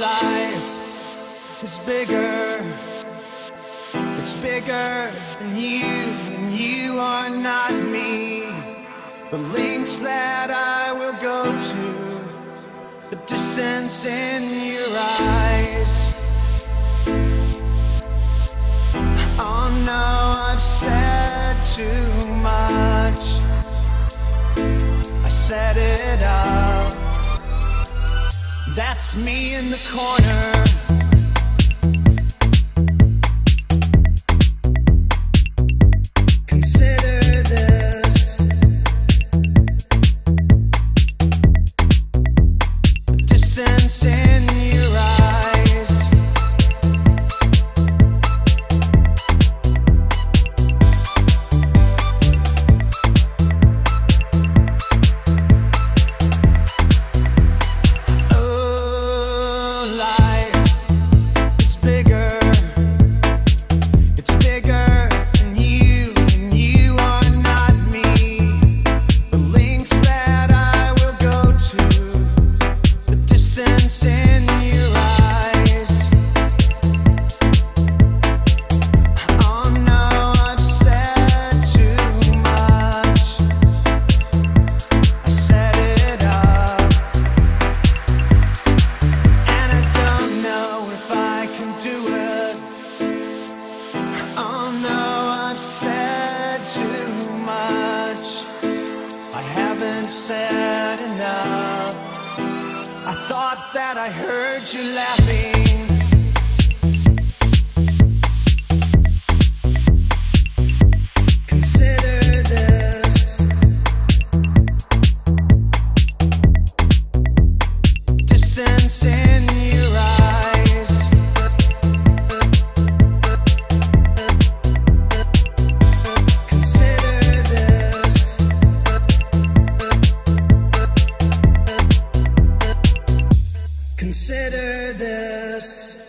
life is bigger. It's bigger than you, and you are not me. The links that I will go to, the distance in your eyes. Oh no, I've said too much. I set it up. That's me in the corner. Consider this. The distance in your eyes. Bigger. I've said too much. I haven't said enough. I thought that I heard you laughing. Consider this.